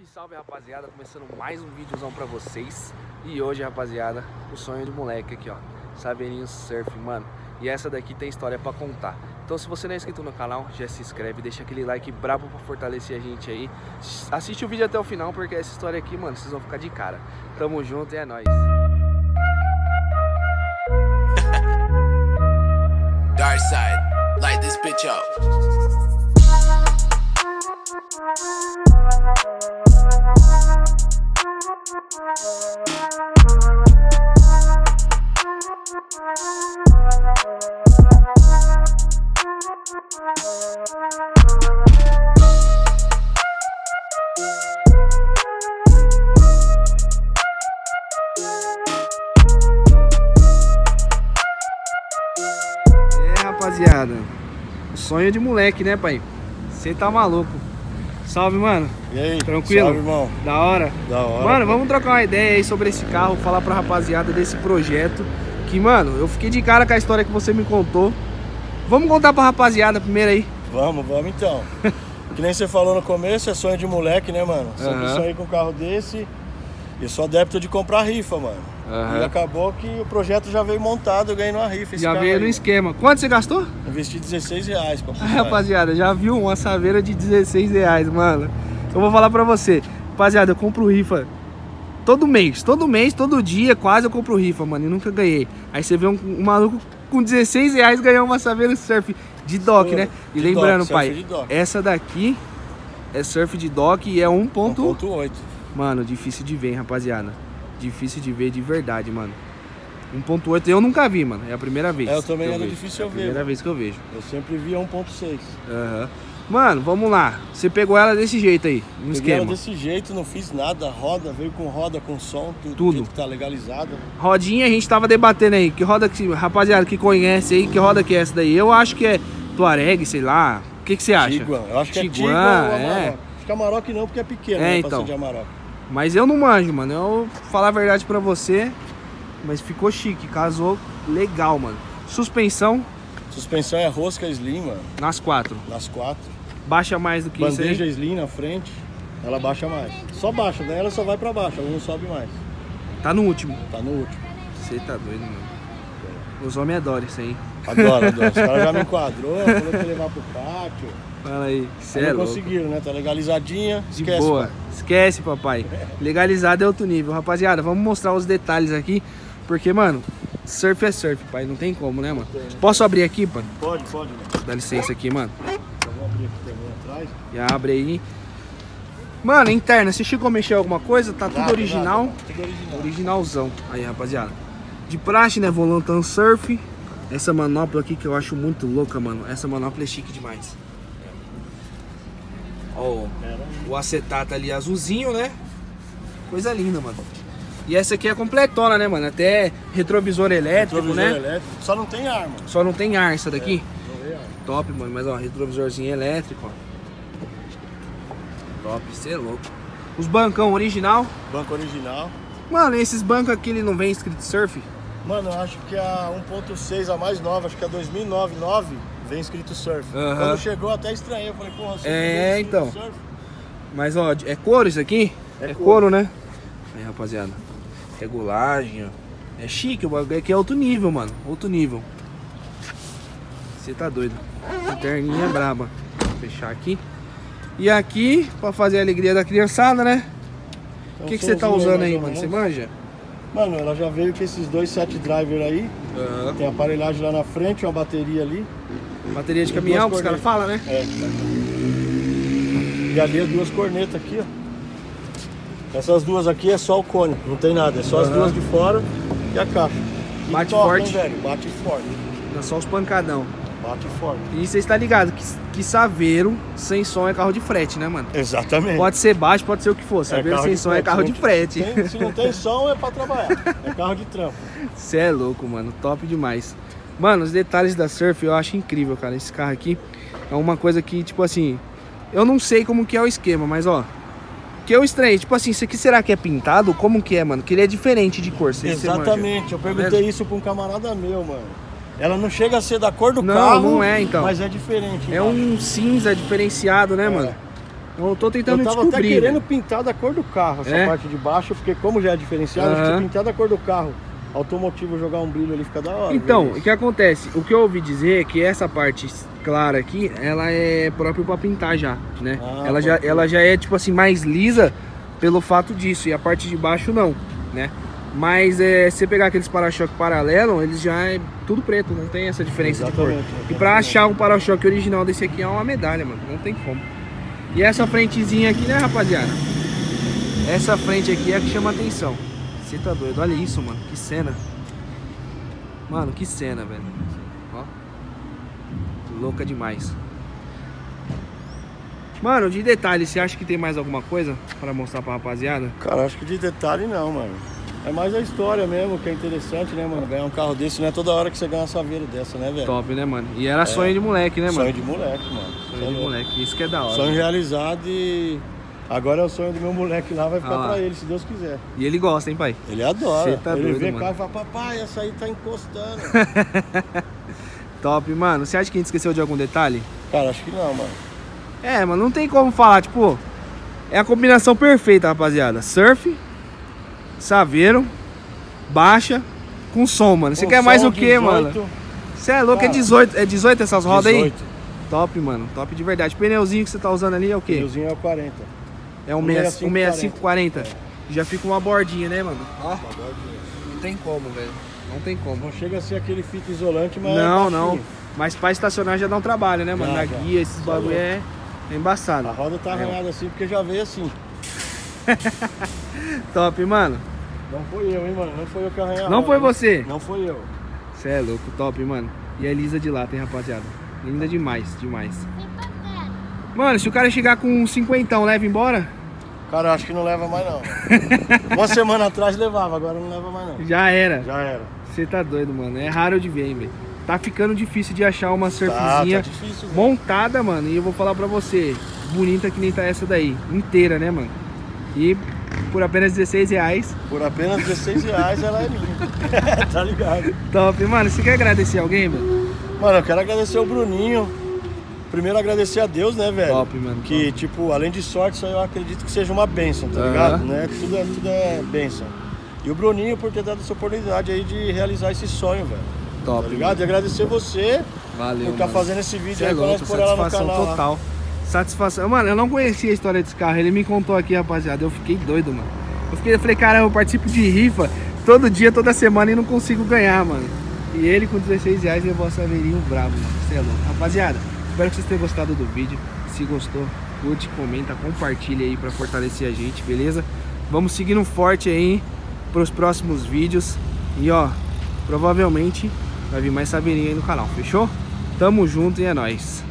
Salve, salve rapaziada, começando mais um videozão pra vocês. E hoje rapaziada, o sonho de moleque aqui ó. Saveirinho Surf, mano. E essa daqui tem história pra contar. Então se você não é inscrito no canal, já se inscreve Deixa aquele like brabo pra fortalecer a gente aí. Assiste o vídeo até o final porque essa história aqui, mano, vocês vão ficar de cara. Tamo junto e é nóis. Dark side, light this bitch up. É rapaziada, sonho de moleque né pai? Você tá maluco Salve mano, E aí? tranquilo? Salve, irmão. Da hora? Da hora. Mano, vamos trocar uma ideia aí sobre esse carro, falar pra rapaziada desse projeto. Que, mano, eu fiquei de cara com a história que você me contou. Vamos contar pra rapaziada primeiro aí. Vamos, vamos então. que nem você falou no começo, é sonho de moleque, né, mano? Sempre Aham. sonhei com um carro desse. E sou adepto de comprar rifa, mano. Aham. E acabou que o projeto já veio montado, eu ganhei numa rifa. esse Já veio aí, no esquema. Quanto você gastou? Investi 16 reais pra rapaziada, já viu uma saveira de 16 reais, mano. Eu vou falar pra você. Rapaziada, eu compro rifa todo mês. Todo mês, todo dia, quase eu compro rifa, mano. E nunca ganhei. Aí você vê um, um maluco com 16 reais ganhar uma saveira surf de dock, né? E lembrando, dock, pai, essa daqui é surf de dock e é 1. ponto- 1.8. Mano, difícil de ver, hein, rapaziada. Difícil de ver de verdade, mano. 1.8 eu nunca vi, mano. É a primeira vez. É, eu também que era vejo. difícil É eu a ver, Primeira mano. vez que eu vejo. Eu sempre via 1.6. Aham. Mano, vamos lá. Você pegou ela desse jeito aí, no Peguei ela esquema. desse jeito, não fiz nada. Roda, veio com roda, com som, tudo. Tudo. que tá legalizado. Rodinha, a gente tava debatendo aí. Que roda que, rapaziada que conhece aí, que roda que é essa daí? Eu acho que é Tuareg, sei lá. O que, que você acha? Tiguan. Eu acho que é Tiguan, Tiguan ou é. Acho que Amarok não, porque é pequeno, É, né, então. de Amarok. Mas eu não manjo, mano. Eu vou falar a verdade pra você. Mas ficou chique, casou legal, mano. Suspensão Suspensão é rosca slim, mano, nas quatro. nas quatro. Baixa mais do que Bandeja isso aí. slim na frente, ela baixa mais. Só baixa, daí ela só vai pra baixo, ela não sobe mais. Tá no último. Tá no último. Você tá doido, mano. Os homens adoram isso aí. Adoro, adoro. Os caras já me enquadrou, falou ia levar pro pátio. Fala aí. É não conseguiram, né? Tá legalizadinha, De esquece. boa. pai. Esquece, papai. Legalizado é outro nível. Rapaziada, vamos mostrar os detalhes aqui. Porque, mano, surf é surf, pai. Não tem como, né, mano? Posso abrir aqui, pai? Pode, pode, mano. Dá licença aqui, mano. Então vou abrir aqui também atrás. Já abre aí. Mano, interna, se chegou a mexer alguma coisa, tá tudo original. nada, Tudo original. Originalzão. Aí, rapaziada. De praxe, né? Volantan Surf. Essa manopla aqui que eu acho muito louca, mano. Essa manopla é chique demais. Ó, o- acetato ali azulzinho, né? Coisa linda, mano. E essa aqui é completona, né, mano? Até retrovisor elétrico, Retrovisor né? elétrico. Só não tem arma. Só não tem ar essa daqui. Não tem arma. Top, mano. Mas ó, retrovisorzinho elétrico, ó. Top, cê é louco. Os bancão original. Banco original. Mano, esses bancos aqui ele não vem escrito surf? Mano, eu acho que a 1.6, a mais nova, acho que a 2009 9, vem escrito surf. Quando chegou, até estranhei. Eu falei, porra, É, então. surf? Mas ó, é couro isso aqui? É couro. couro. né? Aí, rapaziada. Regulagem, ó. É chique, o bagulho aqui é outro nível, mano. Outro nível. Você tá doido. Interninha braba. Vou fechar aqui. E aqui, pra fazer a alegria da criançada, né? O um que, que você tá usando aí, mano? Você manja? Mano, ela já veio com esses dois set driver aí. Tem aparelhagem lá na frente, uma bateria ali. Bateria de caminhão, que os caras falam, né? É. E ali é duas cornetas aqui, ó. Essas duas aqui é só o cone, não tem nada. É só as Aham. duas de fora e a caixa. E Bate toca, forte. Hein, velho? Bate forte. É só os pancadão. Bate forte. E você está ligado que, que saveiro sem som é carro de frete, né, mano? Exatamente. Pode ser baixo, pode ser o que for. É Saveiro carro sem som é frete. carro Se de frete. tem- se não tem som, é pra trabalhar. É carro de trampo. Você é louco, mano. Top demais. Mano, os detalhes da Surf eu acho incrível, cara. Esse carro aqui é uma coisa que, tipo assim, eu não sei como que é o esquema, mas ó. Que eu estranhei, tipo assim, isso aqui será que é pintado? Como que é, mano? Que ele é diferente de cor. Exatamente. Eu perguntei isso pra um camarada meu, mano. Ela não chega a ser da cor do Não, carro. não é, então. Mas é diferente. É embaixo. um cinza diferenciado, né, É. mano? Eu tô tentando Eu tava descobrir. até querendo velho. pintar da cor do carro, essa É? parte de baixo, porque como já é diferenciado, Aham. se pintar da cor do carro, automotivo jogar um brilho ali fica da hora. Então, o que acontece? O que eu ouvi dizer é que essa parte clara aqui, ela é própria pra pintar já, né? Ah, ela, já, ela já é, tipo assim, mais lisa pelo fato disso. E a parte de baixo não, né? Mas é, se você pegar aqueles para-choque paralelo, eles já é tudo preto, não tem essa diferença de cor. Exatamente, E pra achar um para-choque original desse aqui é uma medalha, mano. Não tem como. E essa frentezinha aqui, né, rapaziada? Essa frente aqui é a que chama atenção. Você tá doido? Olha isso, mano. Que cena. Mano, que cena, velho. Ó. Louca demais. Mano, de detalhe, você acha que tem mais alguma coisa pra mostrar pra rapaziada? Cara, acho que de detalhe não, mano. É mais a história mesmo, que é interessante, né, mano? Ganhar um carro desse não é toda hora que você ganha uma saveira dessa, né, velho? Top, né, mano? E era sonho de moleque, né, mano? Sonho de moleque, mano. Sonho de moleque. Isso que é da hora. Sonho realizado e agora é o sonho do meu moleque lá, vai ficar Ah lá. pra ele, se Deus quiser. E ele gosta, hein, pai? Ele adora. Cê tá ele doido, vê mano. carro e fala, papai, essa aí tá encostando. Top, mano. Você acha que a gente esqueceu de algum detalhe? Cara, acho que não, mano. É, mano, não tem como falar, tipo, é a combinação perfeita, rapaziada. Surf, saveiro, baixa, com som, mano. Você Com quer mais o que, 18, mano? Você é louco, é Cara, 18, é 18 essas rodas aí? 18. Top, mano, top de verdade. Pneuzinho que você tá usando ali é o quê? Pneuzinho é o 40. É um um 65, 65, 40. Já fica uma bordinha, né, mano? Ó, não tem como, velho. Não tem como. Não chega a ser aquele fita isolante, mas. é Não, baixinho. não. Mas pra estacionar já dá um trabalho, né, mano? Já, Na já. guia, esses Tá bagulho é é embaçado. A roda tá É. arranhada assim porque já veio assim. Top, mano. Não foi eu, hein, mano? Não foi eu que arranhei Não foi hein? você? Não foi eu. Você é louco, top, mano. E a Elisa de lá, tem rapaziada. Linda demais, demais. Mano, se o cara chegar com um cinquentão, leva embora? Cara, acho que não leva mais não. Uma semana atrás levava, agora não leva mais não. Já era. Já era. Você tá doido, mano. É raro de ver, hein, velho. Tá ficando difícil de achar uma Tá, surfzinha tá difícil. velho. montada, mano. E eu vou falar pra você, bonita que nem tá essa daí. Inteira, né, mano? E por apenas 16 reais. Por apenas 16 reais ela é minha. tá ligado? Top, mano. Você quer agradecer alguém, mano? Mano, eu quero agradecer o Bruninho. Primeiro agradecer a Deus, né, velho? Top, mano. Que, tipo, além de sorte, aí eu acredito que seja uma bênção, tá Aham. ligado? Né? Tudo, é, tudo é bênção. E o Bruninho por ter dado essa oportunidade aí de realizar esse sonho, velho. Top, Tá ligado? E agradecer você Valeu, por estar mano. fazendo esse vídeo Cê é aí pra louco, nós pôr ela no satisfação canal. lá. Satisfação. Mano, eu não conhecia a história desse carro. Ele me contou aqui, rapaziada. Eu fiquei doido, mano. Eu, fiquei, eu falei, cara, eu participo de rifa todo dia, toda semana e não consigo ganhar, mano. E ele com 16 reais levou a saveirinho brabo, mano. Você é louco. Rapaziada, espero que vocês tenham gostado do vídeo. Se gostou, curte, comenta, compartilha aí pra fortalecer a gente, beleza? Vamos seguindo forte aí pros próximos vídeos. E ó, provavelmente vai vir mais saveirinho aí no canal, fechou? Tamo junto e é nóis.